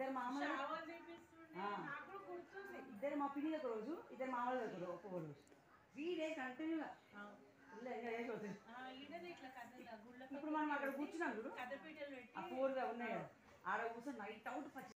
ఇద్దరు మామూలు ఇద్దరు మా పిన్ని ఒక రోజు ఇద్దరు మామూలు ఒక రోజు ఒక్కొక్క రోజు. వీడే కంటిన్యూగా. ఇప్పుడు మనం అక్కడ కూర్చున్నాం చూడు. ఆ ఫోర్గా ఉన్నాయి కదా. ఆడ కూర్చొని నైట్ అవుట్ పచ్చి